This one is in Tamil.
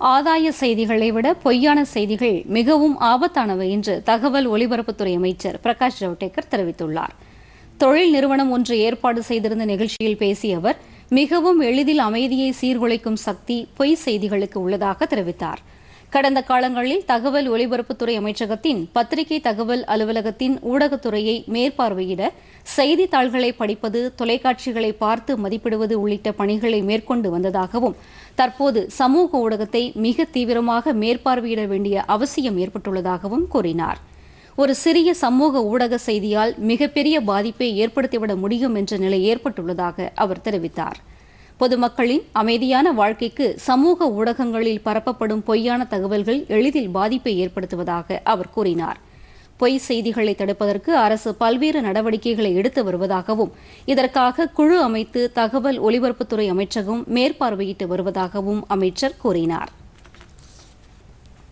ஆதாய செய்திகளை விட பொய்யான செய்திகள் மிகவும் ஆபத்தானவை என்று தகவல் ஒலிபரப்புத்துறை அமைச்சர் பிரகாஷ் ஜவடேகர் தெரிவித்துள்ளார். தொழில் நிறுவனம் ஒன்று ஏற்பாடு செய்திருந்த நிகழ்ச்சியில் பேசிய அவர் மிகவும் எளிதில் அமைதியை சீர்குலைக்கும் சக்தி பொய் செய்திகளுக்கு உள்ளதாக தெரிவித்தார். கடந்த காலங்களில் தகவல் ஒலிபரப்புத்துறை அமைச்சகத்தின் பத்திரிகை தகவல் அலுவலகத்தின் ஊடகத்துறையை மேற்பார்வையிட செய்தித்தாள்களை படிப்பது தொலைக்காட்சிகளை பார்த்து மதிப்பிடுவது உள்ளிட்ட பணிகளை மேற்கொண்டு வந்ததாகவும் தற்போது சமூக ஊடகத்தை மிக தீவிரமாக மேற்பார்வையிட வேண்டிய அவசியம் ஏற்பட்டுள்ளதாகவும் கூறினார். ஒரு சிறிய சமூக ஊடக செய்தியால் மிகப்பெரிய பாதிப்பை ஏற்படுத்திவிட முடியும் என்ற நிலை ஏற்பட்டுள்ளதாக அவர் தெரிவித்தார். பொதுமக்களின் அமைதியான வாழ்க்கைக்கு சமூக ஊடகங்களில் பரப்பப்படும் பொய்யான தகவல்கள் எளிதில் பாதிப்பை ஏற்படுத்துவதாக அவர் கூறினார். பொய் செய்திகளை தடுப்பதற்கு அரசு பல்வேறு நடவடிக்கைகளை எடுத்து வருவதாகவும் இதற்காக குழு அமைத்து தகவல் ஒலிபரப்புத்துறை அமைச்சகம் மேற்பார்வையிட்டு வருவதாகவும் அமைச்சர் கூறினார்.